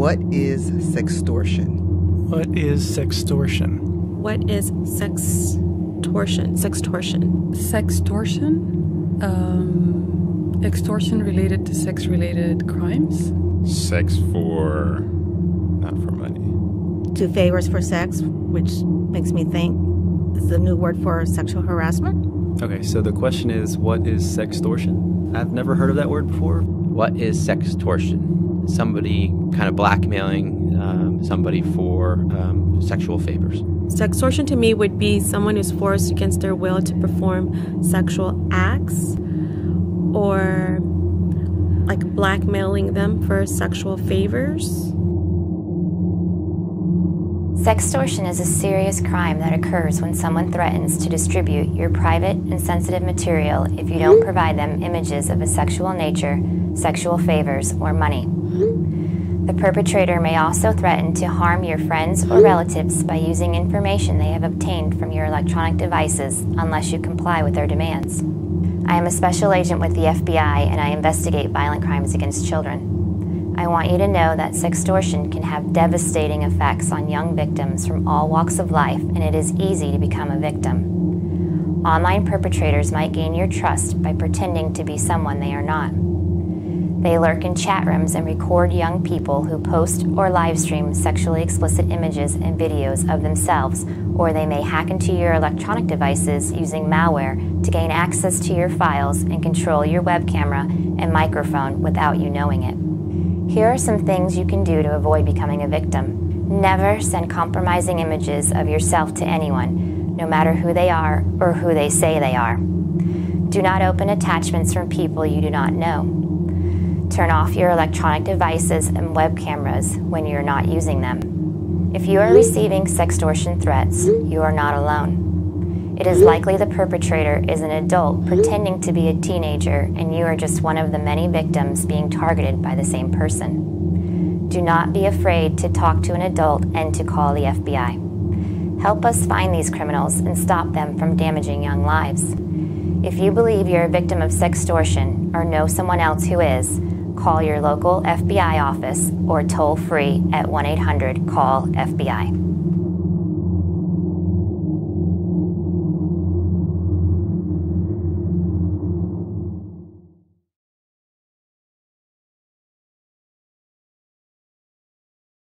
What is sextortion? What is sextortion? What is sextortion? Sextortion. Sextortion? Um, extortion related to sex related crimes? Sex for. not for money. Do favors for sex, which makes me think is the new word for sexual harassment. Okay, so the question is what is sextortion? I've never heard of that word before. What is sextortion? Somebody kind of blackmailing um, somebody for um, sexual favors. Sextortion to me would be someone who's forced against their will to perform sexual acts or like blackmailing them for sexual favors. Sextortion is a serious crime that occurs when someone threatens to distribute your private and sensitive material if you don't provide them images of a sexual nature, sexual favors, or money. The perpetrator may also threaten to harm your friends or relatives by using information they have obtained from your electronic devices unless you comply with their demands. I am a special agent with the FBI and I investigate violent crimes against children. I want you to know that sextortion can have devastating effects on young victims from all walks of life, and it is easy to become a victim. Online perpetrators might gain your trust by pretending to be someone they are not. They lurk in chat rooms and record young people who post or live stream sexually explicit images and videos of themselves, or they may hack into your electronic devices using malware to gain access to your files and control your web camera and microphone without you knowing it. Here are some things you can do to avoid becoming a victim. Never send compromising images of yourself to anyone, no matter who they are or who they say they are. Do not open attachments from people you do not know. Turn off your electronic devices and web cameras when you're not using them. If you are receiving sextortion threats, you are not alone. It is likely the perpetrator is an adult pretending to be a teenager, and you are just one of the many victims being targeted by the same person. Do not be afraid to talk to an adult and to call the FBI. Help us find these criminals and stop them from damaging young lives. If you believe you're a victim of sextortion or know someone else who is, call your local FBI office or toll free at 1 800 CALL FBI.